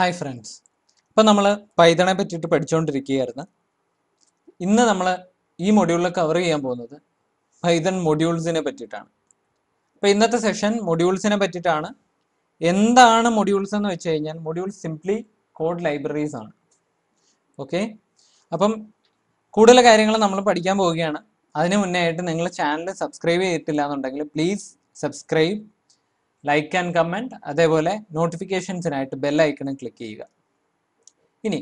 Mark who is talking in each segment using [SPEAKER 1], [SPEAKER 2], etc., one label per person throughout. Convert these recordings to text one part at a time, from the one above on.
[SPEAKER 1] Hi friends ഇപ്പം നമ്മൾ പൈതണെ പറ്റിയിട്ട് പഠിച്ചുകൊണ്ടിരിക്കുകയായിരുന്നു ഇന്ന് നമ്മൾ ഈ മൊഡ്യൂളിൽ കവർ ചെയ്യാൻ പോകുന്നത് പൈതൺ മൊഡ്യൂൾസിനെ പറ്റിയിട്ടാണ്. അപ്പോൾ ഇന്നത്തെ സെഷൻ മൊഡ്യൂൾസിനെ പറ്റിയിട്ടാണ്. എന്താണ് മൊഡ്യൂൾസ് എന്ന് വെച്ച് കഴിഞ്ഞാൽ മൊഡ്യൂൾസ് സിംപ്ലി കോഡ് ലൈബ്രറീസ് ആണ്. ഓക്കെ അപ്പം കൂടുതൽ കാര്യങ്ങൾ നമ്മൾ പഠിക്കാൻ പോവുകയാണ്. അതിന് മുന്നേ ആയിട്ട് നിങ്ങൾ ചാനൽ സബ്സ്ക്രൈബ് ചെയ്തിട്ടില്ല എന്നുണ്ടെങ്കിൽ please subscribe like and comment അതേപോലെ നോട്ടിഫിക്കേഷൻസിനായിട്ട് ബെല്ലൈക്കണും ക്ലിക്ക് ചെയ്യുക. ഇനി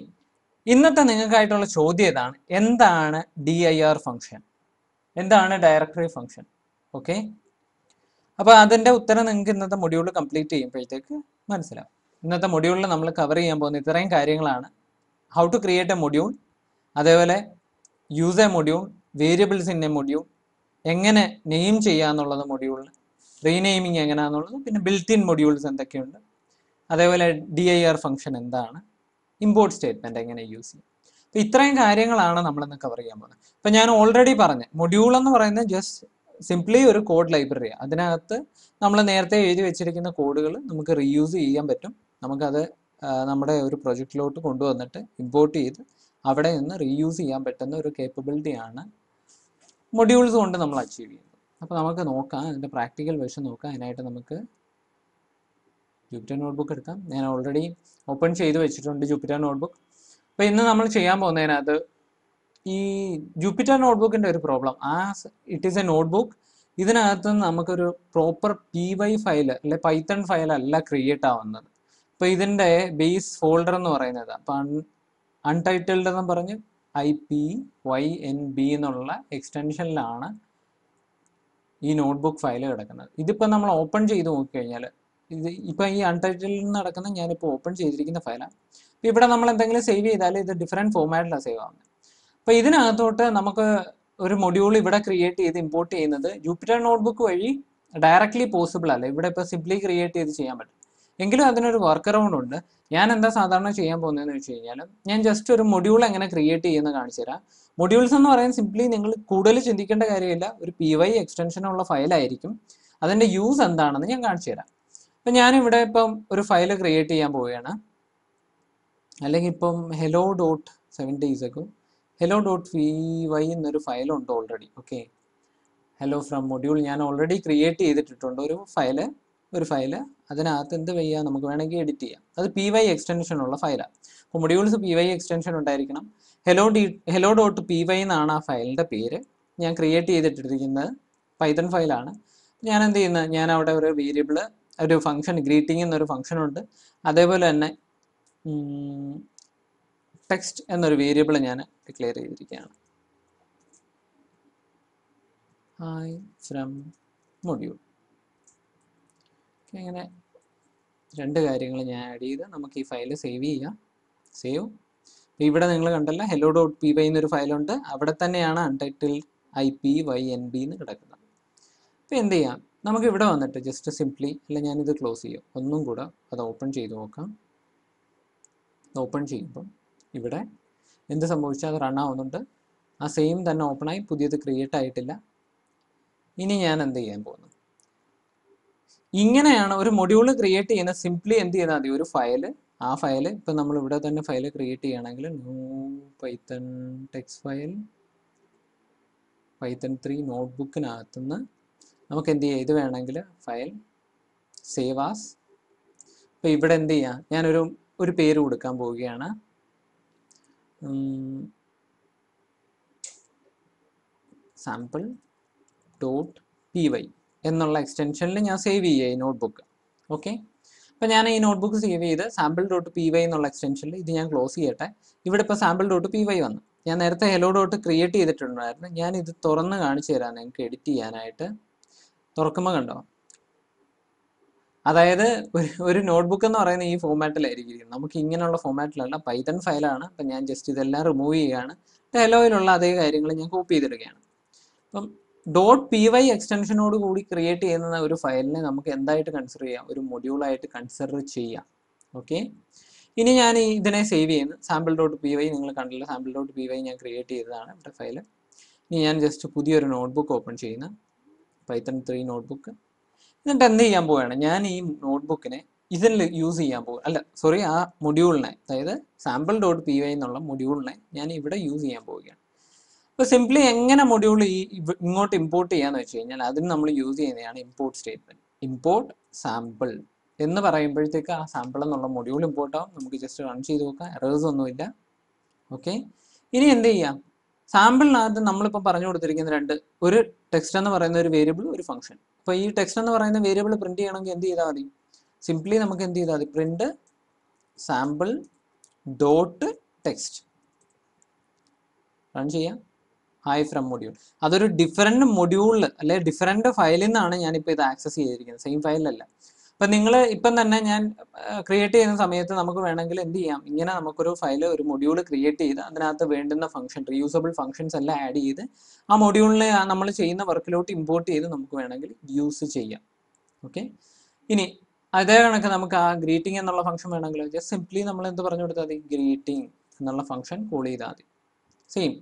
[SPEAKER 1] ഇന്നത്തെ നിങ്ങൾക്കായിട്ടുള്ള ചോദ്യം ഇതാണ് എന്താണ് ഡി ഐ ആർ ഫംഗ്ഷൻ എന്താണ് ഡയറക്ടറി ഫംഗ്ഷൻ ഓക്കെ അപ്പോൾ അതിന്റെ ഉത്തരം നിങ്ങൾക്ക് ഇന്നത്തെ മൊഡ്യൂൾ കംപ്ലീറ്റ് ചെയ്യുമ്പോഴത്തേക്ക് മനസ്സിലാവും. ഇന്നത്തെ മൊഡ്യൂളിൽ നമ്മൾ കവർ ചെയ്യാൻ പോകുന്ന ഇത്രയും കാര്യങ്ങളാണ്. How to create a module അതേപോലെ use a module variables in a module എങ്ങനെ നെയിം ചെയ്യാന്നുള്ളത് മൊഡ്യൂളിൽ റീനെയിമിങ് എങ്ങനെയാണെന്നുള്ളത് പിന്നെ ബിൽറ്റ് ഇൻ മൊഡ്യൂൾസ് എന്തൊക്കെയുണ്ട് അതേപോലെ ഡി ഐ ആർ ഫംഗ്ഷൻ എന്താണ് ഇമ്പോർട്ട് സ്റ്റേറ്റ്മെന്റ് എങ്ങനെ യൂസ് ചെയ്യും. അപ്പോൾ ഇത്രയും കാര്യങ്ങളാണ് നമ്മളിന്ന് കവർ ചെയ്യാൻ പോകുന്നത്. അപ്പം ഞാൻ ഓൾറെഡി പറഞ്ഞ മൊഡ്യൂൾ എന്ന് പറയുന്നത് ജസ്റ്റ് സിംപ്ലി ഒരു കോഡ് ലൈബ്രറി അതിനകത്ത് നമ്മൾ നേരത്തെ എഴുതി വെച്ചിരിക്കുന്ന കോഡുകൾ നമുക്ക് റീയൂസ് ചെയ്യാൻ പറ്റും. നമുക്കത് നമ്മുടെ ഒരു പ്രൊജക്റ്റിലോട്ട് കൊണ്ടുവന്നിട്ട് ഇമ്പോർട്ട് ചെയ്ത് അവിടെ നിന്ന് റീയൂസ് ചെയ്യാൻ പറ്റുന്ന ഒരു കേപ്പബിലിറ്റിയാണ് മൊഡ്യൂൾസ് കൊണ്ട് നമ്മൾ അച്ചീവ് ചെയ്യുന്നത്. അപ്പോൾ നമുക്ക് നോക്കാം അതിന്റെ പ്രാക്ടിക്കൽ വേർഷൻ നോക്കാം. അതിനായിട്ട് നമുക്ക് ജൂപ്പിറ്റർ നോട്ട്ബുക്ക് എടുക്കാം. ഞാൻ ഓൾറെഡി ഓപ്പൺ ചെയ്ത് വെച്ചിട്ടുണ്ട് ജൂപ്പിറ്റർ നോട്ട്ബുക്ക്. അപ്പോൾ ഇന്ന് നമ്മൾ ചെയ്യാൻ പോകുന്നതിനകത്ത് ഈ ജൂപ്പിറ്റർ നോട്ട്ബുക്കിന്റെ ഒരു പ്രോബ്ലം. ആ ഇറ്റ് ഈസ് എ നോട്ട്ബുക്ക് ഇതിനകത്ത് നമുക്കൊരു പ്രോപ്പർ പി വൈ ഫയൽ അല്ലെ പൈത്തൺ ഫയൽ അല്ല ക്രിയേറ്റ് ആവുന്നത്. അപ്പോൾ ഇതിന്റെ ബേസ് ഫോൾഡർ എന്ന് പറയുന്നത്. അപ്പം അൺടൈറ്റിൽഡ് എന്ന് പറഞ്ഞ് I P Y N B എന്നുള്ള എക്സ്റ്റൻഷനിലാണ് ഈ നോട്ട്ബുക്ക് ഫയൽ കിടക്കുന്നത്. ഇതിപ്പോൾ നമ്മൾ ഓപ്പൺ ചെയ്ത് നോക്കിക്കഴിഞ്ഞാൽ ഇത് ഇപ്പം ഈ അൺടൈറ്റിൽ നിന്ന് നടക്കുന്ന ഞാനിപ്പോൾ ഓപ്പൺ ചെയ്തിരിക്കുന്ന ഫയലാണ് അപ്പോൾ ഇവിടെ നമ്മൾ എന്തെങ്കിലും സേവ് ചെയ്താൽ ഇത് ഡിഫറെന്റ് ഫോമാറ്റിലാണ് സേവ് ആവുന്നത് അപ്പോൾ ഇതിനകത്തോട്ട് നമുക്ക് ഒരു മൊഡ്യൂൾ ഇവിടെ ക്രിയേറ്റ് ചെയ്ത് ഇമ്പോർട്ട് ചെയ്യുന്നത് ജൂപ്പിറ്റർ നോട്ട്ബുക്ക് വഴി ഡയറക്റ്റ്ലി പോസിബിൾ അല്ല. ഇവിടെ ഇപ്പോൾ സിംപ്ലി ക്രിയേറ്റ് ചെയ്ത് ചെയ്യാൻ പറ്റും. എങ്കിലും അതിനൊരു വർക്ക് അറൗണ്ട് ഉണ്ട്. ഞാൻ എന്താ സാധാരണ ചെയ്യാൻ പോകുന്നതെന്ന് വെച്ച് കഴിഞ്ഞാൽ ഞാൻ ജസ്റ്റ് ഒരു മൊഡ്യൂൾ എങ്ങനെ ക്രിയേറ്റ് ചെയ്യുന്നത് കാണിച്ചു തരാം മൊഡ്യൂൾസ് എന്ന് പറയാൻ സിംപ്ലി നിങ്ങൾ കൂടുതൽ ചിന്തിക്കേണ്ട കാര്യമില്ല. ഒരു പി വൈ എക്സ്റ്റൻഷനുള്ള ഫയലായിരിക്കും അതിന്റെ യൂസ് എന്താണെന്ന് ഞാൻ കാണിച്ചു തരാം. അപ്പം ഞാനിവിടെ ഇപ്പം ഒരു ഫയൽ ക്രിയേറ്റ് ചെയ്യാൻ പോവുകയാണ്. അല്ലെങ്കിൽ ഇപ്പം ഹെലോ ഡോട്ട് സെവൻ ഡേയ്സ് ഒക്കെ ഹെലോ ഡോട്ട് വി വൈ എന്നൊരു ഫയലുണ്ട് already okay hello from module ഞാൻ ഓൾറെഡി ക്രിയേറ്റ് ചെയ്തിട്ടിട്ടുണ്ട്. ഒരു ഫയൽ ഒരു ഫയൽ അതിനകത്ത് എന്ത് ചെയ്യുക നമുക്ക് വേണമെങ്കിൽ എഡിറ്റ് ചെയ്യാം. അത് പി വൈ എക്സ്റ്റൻഷനുള്ള ഫയലാണ് അപ്പോൾ മൊഡ്യൂൾസ് പി വൈ എക്സ്റ്റൻഷൻ ഉണ്ടായിരിക്കണം. Hello D hello dot P Y എന്നാണ് ആ ഫയലിന്റെ പേര്. ഞാൻ ക്രിയേറ്റ് ചെയ്തിട്ടിരിക്കുന്നത് പൈത്തൺ ഫയലാണ്. ഞാൻ എന്ത് ചെയ്യുന്നത് ഞാൻ അവിടെ ഒരു വേരിയബിൾ ഒരു ഫംഗ്ഷൻ ഗ്രീറ്റിംഗ് എന്നൊരു ഫംഗ്ഷൻ ഉണ്ട്. അതേപോലെ തന്നെ ടെക്സ്റ്റ് എന്നൊരു വേരിയബിൾ ഞാൻ ഡിക്ലെയർ ചെയ്തിരിക്കുകയാണ്. ഹായ് ഫ്രം മൊഡ്യൂൾ അങ്ങനെ രണ്ട് കാര്യങ്ങൾ ഞാൻ ആഡ് ചെയ്ത് നമുക്ക് ഈ ഫയൽ സേവ് ചെയ്യാം. സേവ് ഇവിടെ നിങ്ങൾ കണ്ടല്ല ഹെലോ ഡോട്ട് പി വൈ എന്നൊരു ഫയലുണ്ട്. അവിടെ തന്നെയാണ് untitled I P Y N B എന്ന് കിടക്കുന്നത്. അപ്പോൾ എന്ത് ചെയ്യാം? നമുക്ക് ഇവിടെ വന്നിട്ട് ജസ്റ്റ് സിംപ്ലി അല്ല ഞാനിത് ക്ലോസ് ചെയ്യും. ഒന്നും കൂടെ അത് ഓപ്പൺ ചെയ്ത് നോക്കാം. ഓപ്പൺ ചെയ്യുമ്പം ഇവിടെ എന്ത് സംഭവിച്ചാൽ അത് റൺ ആവുന്നുണ്ട്. ആ സെയിം തന്നെ ഓപ്പണായി പുതിയത് ക്രിയേറ്റ് ആയിട്ടില്ല. ഇനി ഞാൻ എന്ത് ചെയ്യാൻ പോകുന്നു? ഇങ്ങനെയാണ് ഒരു മൊഡ്യൂൾ ക്രിയേറ്റ് ചെയ്യുന്ന സിംപ്ലി എന്ത് ചെയ്താൽ മതി? ഒരു ഫയൽ ആ ഫയൽ ഇപ്പം നമ്മൾ ഇവിടെ തന്നെ ഫയൽ ക്രിയേറ്റ് ചെയ്യുകയാണെങ്കിൽ new Python text file Python three നോട്ട്ബുക്കിനകത്തുനിന്ന് നമുക്ക് എന്ത് ചെയ്യാം? ഇത് വേണമെങ്കിൽ ഫയൽ സേവ് ആസ് ഇപ്പം ഇവിടെ എന്ത് ചെയ്യാം? ഞാനൊരു ഒരു പേര് കൊടുക്കാൻ പോവുകയാണ്. സാമ്പിൾ ഡോട്ട് പി വൈ എന്നുള്ള എക്സ്റ്റൻഷനിൽ ഞാൻ സേവ് ചെയ്യുക ഈ നോട്ട്ബുക്ക് ഓക്കെ അപ്പോൾ ഞാൻ ഈ നോട്ട്ബുക്ക് സേവ് ചെയ്ത് സാമ്പിൾ ഡോട്ട് പി വൈ എന്നുള്ള എക്സ്റ്റൻഷനിൽ ഇത് ഞാൻ ക്ലോസ് ചെയ്യട്ടെ. ഇവിടെ ഇപ്പോൾ സാമ്പിൾ ഡോട്ട് പി വൈ വന്നു. ഞാൻ നേരത്തെ ഹെലോ ഡോട്ട് ക്രിയേറ്റ് ചെയ്തിട്ടുണ്ടായിരുന്നു. ഞാൻ ഇത് തുറന്ന് കാണിച്ചു തരാം നിങ്ങൾക്ക് എഡിറ്റ് ചെയ്യാനായിട്ട്. തുറക്കുമ്പോൾ കണ്ടോ? അതായത് ഒരു ഒരു നോട്ട്ബുക്ക് എന്ന് പറയുന്ന ഈ ഫോമാറ്റിലായിരിക്കും. നമുക്ക് ഇങ്ങനെയുള്ള ഫോമാറ്റിലല്ല പൈതൺ ഫയലാണ് അപ്പം ഞാൻ ജസ്റ്റ് ഇതെല്ലാം റിമൂവ് ചെയ്യുകയാണ്. ഹെലോയിലുള്ള അതേ കാര്യങ്ങൾ ഞാൻ കോപ്പി ചെയ്തിടുകയാണ്. അപ്പം ഡോട്ട് പി വൈ എക്സ്റ്റൻഷനോട് കൂടി ക്രിയേറ്റ് ചെയ്യുന്ന ഒരു ഫയലിനെ നമുക്ക് എന്തായിട്ട് കൺസിഡർ ചെയ്യാം? ഒരു മൊഡ്യൂളായിട്ട് കൺസിഡർ ചെയ്യാം. ഓക്കെ ഇനി ഞാൻ ഇതിനെ സേവ് ചെയ്യുന്നു. സാമ്പിൾ ഡോട്ട് പി വൈ നിങ്ങൾ കണ്ടില്ല. സാമ്പിൾ ഡോട്ട് പി വൈ ഞാൻ ക്രിയേറ്റ് ചെയ്തതാണ് ഇവിടെ ഫയൽ ഇനി ഞാൻ ജസ്റ്റ് പുതിയൊരു നോട്ട്ബുക്ക് ഓപ്പൺ ചെയ്യുന്ന. പൈത്തൺ ത്രീ നോട്ട്ബുക്ക് എന്നിട്ട് എന്ത് ചെയ്യാൻ പോവുകയാണ് ഞാൻ ഈ നോട്ട്ബുക്കിനെ ഇതിൽ യൂസ് ചെയ്യാൻ പോകും അല്ല സോറി ആ മൊഡ്യൂളിനെ അതായത് സാമ്പിൾ ഡോട്ട് പി വൈ എന്നുള്ള മൊഡ്യൂളിനെ ഞാൻ ഇവിടെ യൂസ് ചെയ്യാൻ പോവുകയാണ്. അപ്പോൾ സിംപ്ലി എങ്ങനെ മൊഡ്യൂൾ ഈ ഇങ്ങോട്ട് ഇമ്പോർട്ട് ചെയ്യാന്ന് വെച്ച് കഴിഞ്ഞാൽ അതിന് നമ്മൾ യൂസ് ചെയ്യുന്നതാണ് ഇമ്പോർട്ട് സ്റ്റേറ്റ്മെന്റ് ഇമ്പോർട്ട് സാമ്പിൾ എന്ന് പറയുമ്പോഴത്തേക്ക് ആ സാമ്പിൾ എന്നുള്ള മൊഡ്യൂൾ ഇമ്പോർട്ട് ആവും. നമുക്ക് ജസ്റ്റ് റൺ ചെയ്ത് നോക്കാം. എറേഴ്സ് ഒന്നുമില്ല. ഓക്കെ ഇനി എന്ത് ചെയ്യാം? സാമ്പിളിനകത്ത് നമ്മളിപ്പോൾ പറഞ്ഞു കൊടുത്തിരിക്കുന്ന രണ്ട് ഒരു ടെക്സ്റ്റ് എന്ന് പറയുന്ന ഒരു വേരിയബിൾ ഒരു ഫംഗ്ഷൻ അപ്പോൾ ഈ ടെക്സ്റ്റ് എന്ന് പറയുന്ന വേരിയബിൾ പ്രിന്റ് ചെയ്യണമെങ്കിൽ എന്ത് ചെയ്താൽ മതി? സിംപ്ലി നമുക്ക് എന്ത് ചെയ്താൽ മതി? Print sample dot text run ചെയ്യാം. ഹായ് ഫ്രം മൊഡ്യൂൾ അതൊരു ഡിഫറെന്റ് മൊഡ്യൂളിൽ അല്ലെ ഡിഫറെന്റ് ഫയലിൽ നിന്നാണ് ഞാനിപ്പോൾ ഇത് ആക്സസ് ചെയ്തിരിക്കുന്നത്. സെയിം ഫയലിലല്ല അപ്പം നിങ്ങൾ ഇപ്പം തന്നെ ഞാൻ ക്രിയേറ്റ് ചെയ്യുന്ന സമയത്ത് നമുക്ക് വേണമെങ്കിൽ എന്ത് ചെയ്യാം? ഇങ്ങനെ നമുക്കൊരു ഫയൽ ഒരു മൊഡ്യൂൾ ക്രിയേറ്റ് ചെയ്ത് അതിനകത്ത് വേണ്ടുന്ന ഫംഗ്ഷൻ റീയൂസബിൾ ഫംഗ്ഷൻസ് എല്ലാം ആഡ് ചെയ്ത് ആ മൊഡ്യൂളിനെ നമ്മൾ ചെയ്യുന്ന വർക്കിലോട്ട് ഇമ്പോർട്ട് ചെയ്ത് നമുക്ക് വേണമെങ്കിൽ യൂസ് ചെയ്യാം. ഓക്കെ ഇനി അതേ കണക്ക് നമുക്ക് ആ ഗ്രീറ്റിംഗ് എന്നുള്ള ഫംഗ്ഷൻ വേണമെങ്കിൽ ജസ്റ്റ് സിംപ്ലി നമ്മൾ എന്ത് പറഞ്ഞു കൊടുത്താൽ മതി? ഗ്രീറ്റിംഗ് എന്നുള്ള ഫംഗ്ഷൻ കോൾ ചെയ്താൽ മതി. Same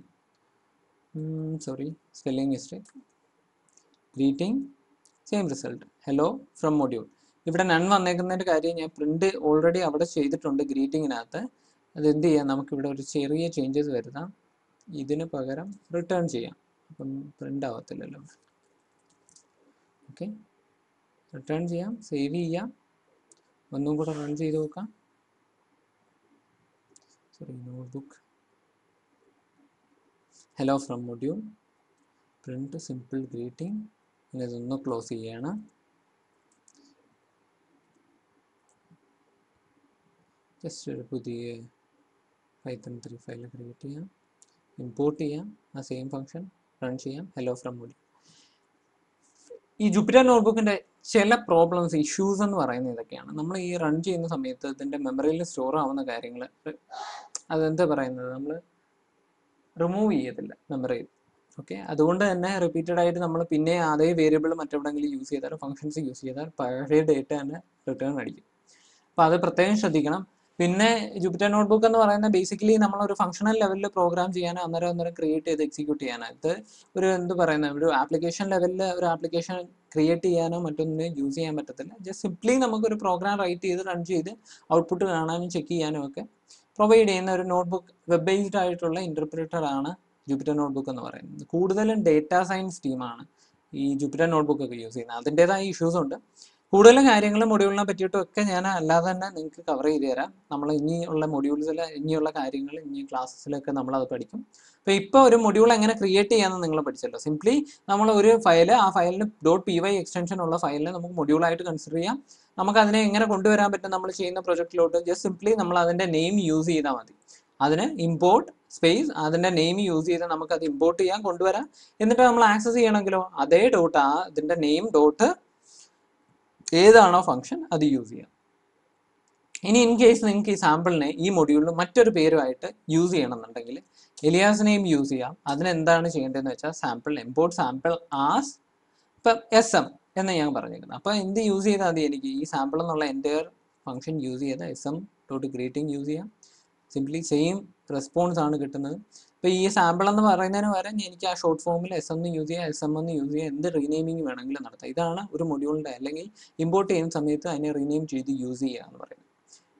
[SPEAKER 1] sorry spelling mistake greeting same result. Hello from module. ഇവിടെ നൺ വന്നേക്കുന്നതിന്റെ കാര്യം ഞാൻ പ്രിന്റ് ഓൾറെഡി അവിടെ ചെയ്തിട്ടുണ്ട് ഗ്രീറ്റിങ്ങിനകത്ത് അത് എന്ത് ചെയ്യാം? നമുക്കിവിടെ ഒരു ചെറിയ ചേഞ്ചസ് വരുത്താം. ഇതിന് പകരം റിട്ടേൺ ചെയ്യാം. അപ്പം പ്രിന്റ് ആവത്തില്ലല്ലോ. ഓക്കെ റിട്ടേൺ ചെയ്യാം സേവ് ചെയ്യാം. ഒന്നും കൂടെ റൺ ചെയ്ത് നോക്കാം. Sorry notebook hello from module print simple greeting ഇനി ഇതൊന്ന് ക്ലോസ് ചെയ്യണം. ജസ്റ്റ് ഒരു പുതിയ പൈത്തൺ ത്രീ ഫയൽ ക്രിയേറ്റ് ചെയ്യാം. ഇമ്പോർട്ട് ചെയ്യാം. ആ സെയിം ഫംഗ്ഷൻ റൺ ചെയ്യാം. ഹലോ ഫ്രം മൊഡ്യൂൾ ഈ ജുപ്പിറ്റർ നോട്ട്ബുക്കിന്റെ ചില പ്രോബ്ലംസ് ഇഷ്യൂസ് എന്ന് പറയുന്നത് ഇതൊക്കെയാണ്. നമ്മൾ ഈ റൺ ചെയ്യുന്ന സമയത്ത് ഇതിന്റെ മെമ്മറിയിൽ സ്റ്റോർ ആവുന്ന കാര്യങ്ങൾ അതെന്താ പറയുന്നത്? നമ്മൾ റിമൂവ് ചെയ്യത്തില്ല മെമ്മറിയിൽ ഓക്കെ അതുകൊണ്ട് തന്നെ റിപ്പീറ്റഡ് ആയിട്ട് നമ്മൾ പിന്നെ അതേ വേരിയബിൾ മറ്റെവിടെയെങ്കിലും യൂസ് ചെയ്താൽ ഫംഗ്ഷൻസ് യൂസ് ചെയ്താൽ പഴയ ഡേറ്റ തന്നെ റിട്ടേൺ അടിക്കും. അപ്പോൾ അത് പ്രത്യേകം ശ്രദ്ധിക്കണം. പിന്നെ ജൂപ്പിറ്റർ നോട്ട്ബുക്ക് എന്ന് പറയുന്നത് ബേസിക്കലി നമ്മൾ ഒരു ഫംഗ്ഷണൽ ലെവലിൽ പ്രോഗ്രാം ചെയ്യാനോ അന്നേരം അന്നേരം ക്രിയേറ്റ് ചെയ്ത് എക്സിക്യൂട്ട് ചെയ്യാനോ. ഒരു എന്ത് പറയുന്നത്? ഒരു ആപ്ലിക്കേഷൻ ലെവലിൽ ഒരു ആപ്ലിക്കേഷൻ ക്രിയേറ്റ് ചെയ്യാനോ മറ്റൊന്നിനും യൂസ് ചെയ്യാൻ പറ്റത്തില്ല. ജസ്റ്റ് സിംപ്ലി നമുക്കൊരു പ്രോഗ്രാം റൈറ്റ് ചെയ്ത് റൺ ചെയ്ത് ഔട്ട്പുട്ട് കാണാനും ചെക്ക് ചെയ്യാനും ഒക്കെ പ്രൊവൈഡ് ചെയ്യുന്ന ഒരു നോട്ട്ബുക്ക് വെബ് ബേസ്ഡ് ആയിട്ടുള്ള ഇന്റർപ്രിറ്റർ ആണ് ജൂപ്പിറ്റർ നോട്ട്ബുക്ക് എന്ന് പറയുന്നത്. കൂടുതലും ഡേറ്റാ സയൻസ് ടീമാണ് ഈ ജൂപ്പിറ്റർ നോട്ട്ബുക്ക് ഒക്കെ യൂസ് ചെയ്യുന്നത്. അതിന്റെതായ ഇഷ്യൂസ് ഉണ്ട് കൂടുതൽ കാര്യങ്ങൾ മൊഡ്യൂളിനെ പറ്റിയിട്ടും ഒക്കെ ഞാൻ അല്ലാതെ തന്നെ നിങ്ങൾക്ക് കവർ ചെയ്ത് തരാം. നമ്മൾ ഇനിയുള്ള മൊഡ്യൂൾസിൽ ഇനിയുള്ള കാര്യങ്ങൾ ഇനി ക്ലാസ്സിലൊക്കെ നമ്മൾ അത് പഠിക്കും. അപ്പോൾ ഇപ്പോൾ ഒരു മൊഡ്യൂൾ എങ്ങനെ ക്രിയേറ്റ് ചെയ്യാമെന്ന് നിങ്ങൾ പഠിച്ചല്ലോ. സിംപ്ലി നമ്മൾ ഒരു ഫയൽ ആ ഫയലിന് ഡോട്ട് പി വൈ എക്സ്റ്റൻഷൻ ഉള്ള ഫയലിനെ നമുക്ക് മൊഡ്യൂളായിട്ട് കൺസിഡർ ചെയ്യാം. നമുക്ക് അതിനെ എങ്ങനെ കൊണ്ടുവരാൻ പറ്റും നമ്മൾ ചെയ്യുന്ന പ്രൊജക്റ്റിലോട്ട് ജസ്റ്റ് സിംപ്ലി നമ്മൾ അതിന്റെ നെയിം യൂസ് ചെയ്താൽ മതി. അതിന് ഇമ്പോർട്ട് സ്പേസ് അതിന്റെ നെയിം യൂസ് ചെയ്ത് നമുക്ക് അത് ഇമ്പോർട്ട് ചെയ്യാൻ കൊണ്ടുവരാം. എന്നിട്ട് നമ്മൾ ആക്സസ് ചെയ്യണമെങ്കിലോ? അതേ ഡോട്ട് ആ ഇതിന്റെ നെയിം ഡോട്ട് ഏതാണോ ഫംഗ്ഷൻ അത് യൂസ് ചെയ്യാം. ഇനി ഇൻ കേസ് നിങ്ങൾക്ക് ഈ സാമ്പിളിനെ ഈ മൊഡ്യൂളിൽ മറ്റൊരു പേരുമായിട്ട് യൂസ് ചെയ്യണമെന്നുണ്ടെങ്കിൽ എലിയാസ് നെയിം യൂസ് ചെയ്യാം. അതിനെന്താണ് ചെയ്യേണ്ടതെന്ന് വെച്ചാൽ സാമ്പിൾ എംപോർട്ട് സാമ്പിൾ ആസ് ഇപ്പം എസ് എം എന്ന് ഞാൻ പറഞ്ഞിരിക്കുന്നത് അപ്പോൾ എന്ത് യൂസ് ചെയ്താൽ മതി എനിക്ക്? ഈ സാമ്പിൾ എന്നുള്ള എന്റെ ഫംഗ്ഷൻ യൂസ് ചെയ്ത് S M dot greeting use ചെയ്യാം. സിംപ്ലി സെയിം റെസ്പോൺസ് ആണ് കിട്ടുന്നത്. ഇപ്പോൾ ഈ സാമ്പിൾ എന്ന് പറയുന്നതിന് പകരം എനിക്ക് ആ ഷോർട്ട് ഫോമിൽ എസ് എന്ന് യൂസ് ചെയ്യാം എസ് എം എന്ന് യൂസ് ചെയ്യാം എന്ത് റീനെയിമിങ് വേണമെങ്കിലും നടത്താം. ഇതാണ് ഒരു മൊഡ്യൂളിന്റെ അല്ലെങ്കിൽ ഇമ്പോർട്ട് ചെയ്യുന്ന സമയത്ത് അതിനെ റീനെയിം ചെയ്ത് യൂസ് ചെയ്യുക എന്ന് പറയുന്നത്.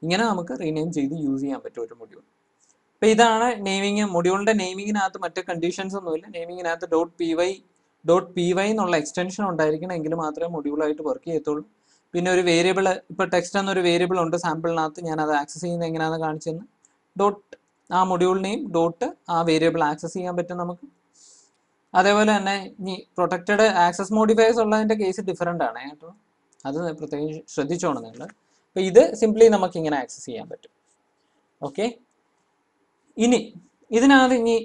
[SPEAKER 1] ഇങ്ങനെ നമുക്ക് റീനെയിം ചെയ്ത് യൂസ് ചെയ്യാൻ പറ്റും ഒരു മൊഡ്യൂൾ അപ്പോൾ ഇതാണ് നെയിമിങ് മൊഡ്യൂളിന്റെ നെയിമിങ്ങിനകത്ത് മറ്റ് കണ്ടീഷൻസ് ഒന്നുമില്ല നെയിമിങ്ങിനകത്ത് dot P Y dot P Y എന്നുള്ള എക്സ്റ്റൻഷൻ ഉണ്ടായിരിക്കണം എങ്കിൽ മാത്രമേ മൊഡ്യൂളായിട്ട് വർക്ക് ചെയ്യത്തുള്ളൂ. പിന്നെ ഒരു വേരിയബിൾ ഇപ്പോൾ ടെക്സ്റ്റ് എന്നൊരു വേരിയബിൾ ഉണ്ട് സാമ്പിളിനകത്ത് ഞാൻ അത് ആക്സസ് ചെയ്യുന്നത് എങ്ങനെയാണെന്ന് കാണിച്ചെന്ന് ഡോട്ട് ആ മൊഡ്യൂൾ നെയിം ഡോട്ട് ആ വേരിയബിൾ ആക്സസ് ചെയ്യാൻ പറ്റും നമുക്ക്. അതേപോലെ തന്നെ ഇനി പ്രൊട്ടക്റ്റഡ് ആക്സസ് മോഡിഫയേഴ്സ് ഉള്ളതിന്റെ കേസ് ഡിഫറെന്റ് ആണ് കേട്ടോ. അത് പ്രത്യേകിച്ച് ശ്രദ്ധിച്ചോണം നിങ്ങൾ. അപ്പോൾ ഇത് സിംപ്ലി നമുക്ക് ഇങ്ങനെ ആക്സസ് ചെയ്യാൻ പറ്റും. ഓക്കെ ഇനി ഇതിനകത്ത് ഇനി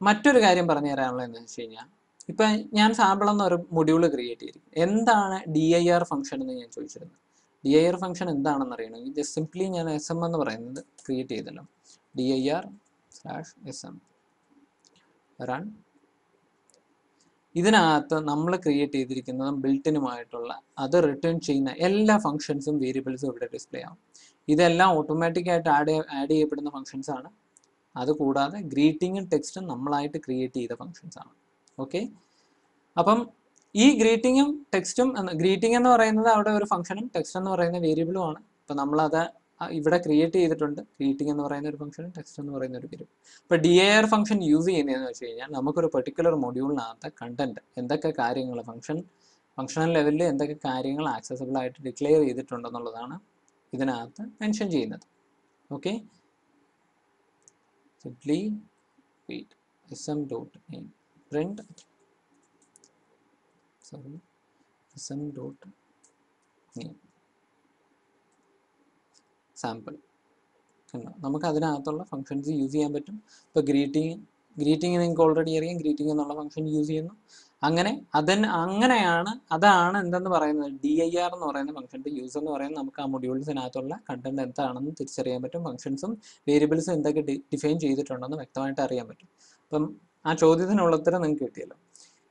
[SPEAKER 1] മറ്റൊരു കാര്യം പറഞ്ഞു തരാനുള്ളത് എന്താണെന്ന് വെച്ച് കഴിഞ്ഞാൽ ഇപ്പം ഞാൻ സാമ്പിൾ എന്നൊരു മൊഡ്യൂൾ ക്രിയേറ്റ് ചെയ്തിരിക്കും എന്താണ് ഡി ഐ ആർ ഫംഗ്ഷൻ എന്ന് ഞാൻ ചോദിച്ചിരുന്നു. ഡി ഐ ആർ ഫംഗ്ഷൻ എന്താണെന്ന് അറിയണമെങ്കിൽ ജസ്റ്റ് സിംപ്ലി ഞാൻ എസ് എം എന്ന് പറയുന്നത് ക്രിയേറ്റ് ചെയ്തല്ലോ. D slash sm run. ഇതിനകത്ത് നമ്മൾ ക്രിയേറ്റ് ചെയ്തിരിക്കുന്നതും ബിൽട്ടിനുമായിട്ടുള്ള അത് റിട്ടേൺ ചെയ്യുന്ന എല്ലാ ഫങ്ഷൻസും വേരിയബിൾസും ഇവിടെ ഡിസ്പ്ലേ ആവും. ഇതെല്ലാം ഓട്ടോമാറ്റിക്കായിട്ട് ആഡ് ആഡ് ചെയ്യപ്പെടുന്ന ഫങ്ഷൻസ് ആണ്. അതുകൂടാതെ ഗ്രീറ്റിങ്ങും ടെക്സ്റ്റും നമ്മളായിട്ട് ക്രിയേറ്റ് ചെയ്ത ഫങ്ഷൻസ് ആണ്. ഓക്കെ അപ്പം ഈ ഗ്രീറ്റിങ്ങും ടെക്സ്റ്റും ഗ്രീറ്റിംഗ് എന്ന് പറയുന്നത് അവിടെ ഒരു ഫംഗ്ഷനും ടെക്സ്റ്റ് എന്ന് പറയുന്ന വേരിയബിളും ആണ്. ഇപ്പം നമ്മളത് ഇവിടെ ക്രിയേറ്റ് ചെയ്തിട്ടുണ്ട്. ക്രിയേറ്റിംഗ് എന്ന് പറയുന്ന ഒരു ഫംഗ്ഷൻ ടെക്സ്റ്റ് എന്ന് പറയുന്ന ഒരു ഗ്രൂപ്പ് ഇപ്പോൾ D A R function use ചെയ്യുന്നതെന്ന് വെച്ച് കഴിഞ്ഞാൽ നമുക്കൊരു പെർട്ടിക്കുലർ മൊഡ്യൂളിനകത്ത് കണ്ടന്റ് എന്തൊക്കെ കാര്യങ്ങൾ ഫംഗ്ഷൻ ഫംഗ്ഷണൽ ലെവലിൽ എന്തൊക്കെ കാര്യങ്ങൾ ആക്സസബിൾ ആയിട്ട് ഡിക്ലെയർ ചെയ്തിട്ടുണ്ടെന്നുള്ളതാണ് ഇതിനകത്ത് മെൻഷൻ ചെയ്യുന്നത്. Okay wait sorry S M dot name sample കണ്ടോ നമുക്ക് അതിനകത്തുള്ള ഫങ്ഷൻസ് യൂസ് ചെയ്യാൻ പറ്റും. ഇപ്പോൾ ഗ്രീറ്റിംഗ് ഗ്രീറ്റിംഗ് നിങ്ങൾക്ക് ഓൾറെഡി അറിയാം. ഗ്രീറ്റിംഗ് എന്നുള്ള ഫംഗ്ഷൻ യൂസ് ചെയ്യുന്നു. അങ്ങനെ അതിന് അങ്ങനെയാണ് അതാണ് എന്തെന്ന് പറയുന്നത്? ഡി ഐ ആർ എന്ന് പറയുന്ന ഫംഗ്ഷന്റെ യൂസ് എന്ന് പറയുന്നത് നമുക്ക് ആ മൊഡ്യൂൾസിനകത്തുള്ള കണ്ടന്റ് എന്താണെന്ന് തിരിച്ചറിയാൻ പറ്റും. ഫംഗ്ഷൻസും വേരിയബിൾസും എന്തൊക്കെ ഡിഫൈൻ ചെയ്തിട്ടുണ്ടെന്ന് വ്യക്തമായിട്ട് അറിയാൻ പറ്റും. അപ്പം ആ ചോദ്യത്തിനുള്ള ഉത്തരം നിങ്ങൾക്ക് കിട്ടിയല്ലോ.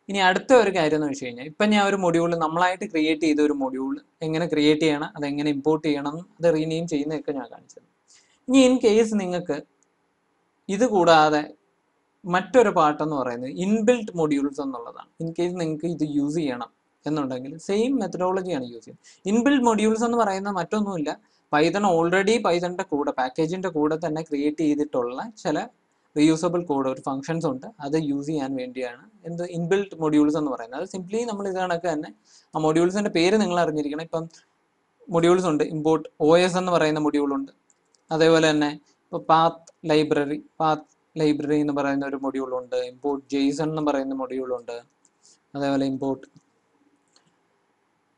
[SPEAKER 1] ഇനി അടുത്ത ഒരു കാര്യം എന്ന് വെച്ച് കഴിഞ്ഞാൽ ഇപ്പം ഞാൻ ഒരു മൊഡ്യൂൾ നമ്മളായിട്ട് ക്രിയേറ്റ് ചെയ്ത ഒരു മൊഡ്യൂൾ എങ്ങനെ ക്രിയേറ്റ് ചെയ്യണം അതെങ്ങനെ ഇമ്പോർട്ട് ചെയ്യണം അത് റീനെയിം ചെയ്യുന്നതൊക്കെ ഞാൻ കാണിച്ചത്. ഇനി ഇൻ കേസ് നിങ്ങൾക്ക് ഇത് കൂടാതെ മറ്റൊരു പാട്ടെന്ന് പറയുന്നത് ഇൻബിൽറ്റ് മൊഡ്യൂൾസ് എന്നുള്ളതാണ്. ഇൻ കേസ് നിങ്ങൾക്ക് ഇത് യൂസ് ചെയ്യണം എന്നുണ്ടെങ്കിൽ സെയിം മെത്തഡോളജിയാണ് യൂസ് ചെയ്യുന്നത്. ഇൻബിൽഡ് മൊഡ്യൂൾസ് എന്ന് പറയുന്നത് മറ്റൊന്നുമില്ല. പൈതൺ ഓൾറെഡി പൈതണിന്റെ കൂടെ പാക്കേജിന്റെ കൂടെ തന്നെ ക്രിയേറ്റ് ചെയ്തിട്ടുള്ള ചില റീയൂസബിൾ കോഡ് ഒരു ഫങ്ഷൻസ് ഉണ്ട്. അത് യൂസ് ചെയ്യാൻ വേണ്ടിയാണ് എന്ത് ഇൻബിൽറ്റ് മൊഡ്യൂൾസ് എന്ന് പറയുന്നത്. അത് സിംപ്ലി നമ്മൾ ഇത് കണക്ക് തന്നെ ആ മൊഡ്യൂൾസിന്റെ പേര് നിങ്ങൾ അറിഞ്ഞിരിക്കണം. ഇപ്പം മൊഡ്യൂൾസ് ഉണ്ട്. ഇമ്പോർട്ട് ഒ എസ് എന്ന് പറയുന്ന മൊഡ്യൂൾ ഉണ്ട്. അതേപോലെ തന്നെ ഇപ്പോൾ പാത്ത് ലൈബ്രറി പാത്ത് ലൈബ്രറി എന്ന് പറയുന്ന ഒരു മൊഡ്യൂൾ ഉണ്ട്. ഇമ്പോർട്ട് ജെയ്സൺ എന്ന് പറയുന്ന മൊഡ്യൂൾ ഉണ്ട്. അതേപോലെ ഇമ്പോർട്ട്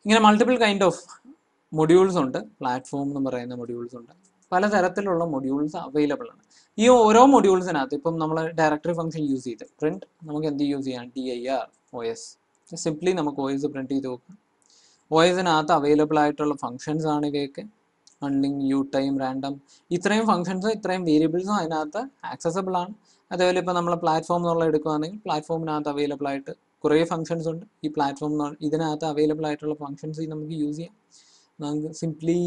[SPEAKER 1] ഇങ്ങനെ മൾട്ടിപ്പിൾ കൈൻഡ് ഓഫ് മൊഡ്യൂൾസ് ഉണ്ട്. പ്ലാറ്റ്ഫോം എന്ന് പറയുന്ന മൊഡ്യൂൾസ് ഉണ്ട്. പലതരത്തിലുള്ള മൊഡ്യൂൾസ് അവൈലബിൾ ആണ്. ഈ ഓരോ മൊഡ്യൂൾസിനകത്ത് ഇപ്പം നമ്മൾ ഡയറക്ടറി ഫംഗ്ഷൻ യൂസ് ചെയ്ത് പ്രിന്റ് നമുക്ക് എന്ത് യൂസ് ചെയ്യാം? D I R O S simply നമുക്ക് ഒ എസ് പ്രിന്റ് ചെയ്ത് നോക്കാം. ഒ എസിനകത്ത് അവൈലബിൾ ആയിട്ടുള്ള ഫംഗ്ഷൻസ് ആണ് ഇവയൊക്കെ. അണ്ണിങ് യു ടൈം റാൻഡം ഇത്രയും ഫംഗ്ഷൻസും ഇത്രയും വേരിയബിൾസും അതിനകത്ത് ആക്സസബിൾ ആണ്. അതേപോലെ ഇപ്പോൾ നമ്മൾ പ്ലാറ്റ്ഫോം എന്നുള്ള എടുക്കുകയാണെങ്കിൽ പ്ലാറ്റ്ഫോമിനകത്ത് അവൈലബിൾ ആയിട്ട് കുറേ ഫംഗ്ഷൻസ് ഉണ്ട്. ഈ പ്ലാറ്റ്ഫോം ഇതിനകത്ത് അവൈലബിൾ ആയിട്ടുള്ള ഫംഗ്ഷൻസ് നമുക്ക് യൂസ് ചെയ്യാം. നമുക്ക് സിംപ്ലി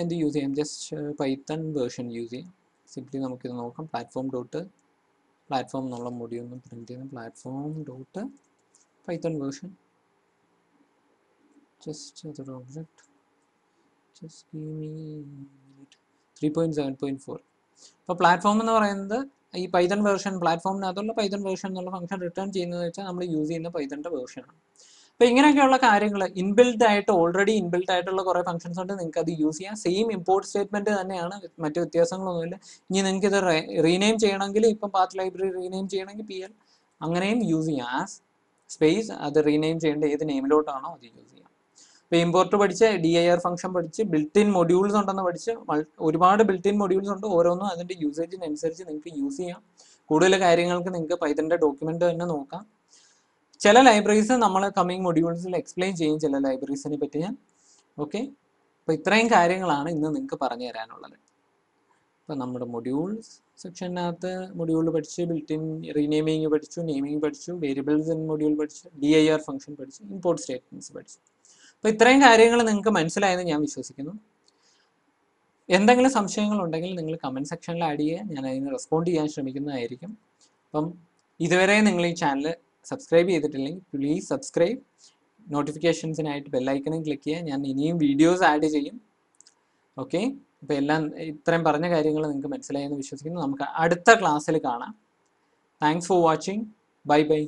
[SPEAKER 1] എന്ത് യൂസ് ചെയ്യാം? ജസ്റ്റ് പൈത്തൺ വേർഷൻ യൂസ് ചെയ്യാം. സിംപ്ലി നമുക്കിത് നോക്കാം. പ്ലാറ്റ്ഫോം ഡോട്ട് പ്ലാറ്റ്ഫോം എന്നുള്ള മുടി ഒന്ന് പ്രിന്റ് ചെയ്യുന്ന platform dot Python version just me minute three point seven point four അപ്പോൾ പ്ലാറ്റ്ഫോം എന്ന് പറയുന്നത് ഈ പൈതൺ വേർഷൻ പ്ലാറ്റ്ഫോമിനകത്തുള്ള പൈതൺ വേർഷൻ എന്നുള്ള ഫംഗ്ഷൻ റിട്ടേൺ ചെയ്യുന്നത് വെച്ചാൽ നമ്മൾ യൂസ് ചെയ്യുന്ന പൈതണിന്റെ വേർഷനാണ് അപ്പോൾ ഇങ്ങനെയൊക്കെയുള്ള കാര്യങ്ങൾ ഇൻബിൽഡ് ആയിട്ട് ഓൾറെഡി ഇൻബിൽഡ് ആയിട്ടുള്ള കുറെ ഫംഗ്ഷൻസ് ഉണ്ട് നിങ്ങൾക്ക് അത് യൂസ് ചെയ്യാം. സെയിം ഇമ്പോർട്ട് സ്റ്റേറ്റ്മെന്റ് തന്നെയാണ് മറ്റു വ്യത്യാസങ്ങളൊന്നുമില്ല. ഇനി നിങ്ങൾക്ക് ഇത് റീനെയിം ചെയ്യണമെങ്കിൽ ഇപ്പം പാത്ത് ലൈബ്രറി റീനെയിം ചെയ്യണമെങ്കിൽ പി എൽ അങ്ങനെയും യൂസ് ചെയ്യാം. ആസ് സ്പേസ് അത് റീനെയിം ചെയ്യേണ്ട ഏത് നെയിമിലോട്ടാണോ അത് യൂസ് ചെയ്യാം. ഇപ്പൊ ഇമ്പോർട്ട് പഠിച്ച് ഡി ഐ ആർ ഫംഗ്ഷൻ പഠിച്ച് ബിൽറ്റ് ഇൻ മൊഡ്യൂൾസ് ഉണ്ടെന്ന് പഠിച്ച് ഒരുപാട് ബിൽറ്റ് ഇൻ മൊഡ്യൂൾസ് ഉണ്ട്. ഓരോന്നും അതിന്റെ യൂസേജിനനുസരിച്ച് നിങ്ങൾക്ക് യൂസ് ചെയ്യാം. കൂടുതൽ കാര്യങ്ങൾക്ക് നിങ്ങൾക്ക് പൈതന്റെ ഡോക്യുമെന്റ് തന്നെ നോക്കാം. ചില ലൈബ്രറീസ് നമ്മൾ കമ്മിങ് മൊഡ്യൂൾസിൽ എക്സ്പ്ലെയിൻ ചെയ്യും ചില ലൈബ്രറീസിനെ പറ്റി ഞാൻ. ഓക്കെ അപ്പോൾ ഇത്രയും കാര്യങ്ങളാണ് ഇന്ന് നിങ്ങൾക്ക് പറഞ്ഞു തരാനുള്ളത്. അപ്പോൾ നമ്മുടെ മൊഡ്യൂൾസ് സെക്ഷനകത്ത് മൊഡ്യൂൾ പഠിച്ച് ബിൽറ്റിൻ ഇൻ റീനെയിമിങ് പഠിച്ചു നെയിമിങ് പഠിച്ചു വേരിയബിൾസ് ഇൻ മൊഡ്യൂൾ പഠിച്ചു ഡി ഐ ആർ ഫംഗ്ഷൻ പഠിച്ചു ഇമ്പോർട്ട് സ്റ്റേറ്റ്മെന്റ്സ് പഠിച്ചു. അപ്പോൾ ഇത്രയും കാര്യങ്ങൾ നിങ്ങൾക്ക് മനസ്സിലായെന്ന് ഞാൻ വിശ്വസിക്കുന്നു. എന്തെങ്കിലും സംശയങ്ങൾ ഉണ്ടെങ്കിൽ നിങ്ങൾ കമന്റ് സെക്ഷനിൽ ആഡ് ചെയ്യുക. ഞാൻ അതിന് റെസ്പോണ്ട് ചെയ്യാൻ ശ്രമിക്കുന്നതായിരിക്കും. അപ്പം ഇതുവരെ നിങ്ങൾ ഈ ചാനൽ സബ്സ്ക്രൈബ് ചെയ്തിട്ടില്ലെങ്കിൽ പ്ലീസ് സബ്സ്ക്രൈബ് നോട്ടിഫിക്കേഷൻസിനായിട്ട് ബെല്ലൈക്കണും ക്ലിക്ക് ചെയ്യുക. ഞാൻ ഇനിയും വീഡിയോസ് ആഡ് ചെയ്യും. ഓക്കെ അപ്പോൾ എല്ലാം ഇത്രയും പറഞ്ഞ കാര്യങ്ങൾ നിങ്ങൾക്ക് മനസ്സിലായെന്ന് വിശ്വസിക്കുന്നു. നമുക്ക് അടുത്ത ക്ലാസ്സിൽ കാണാം. Thanks for watching bye bye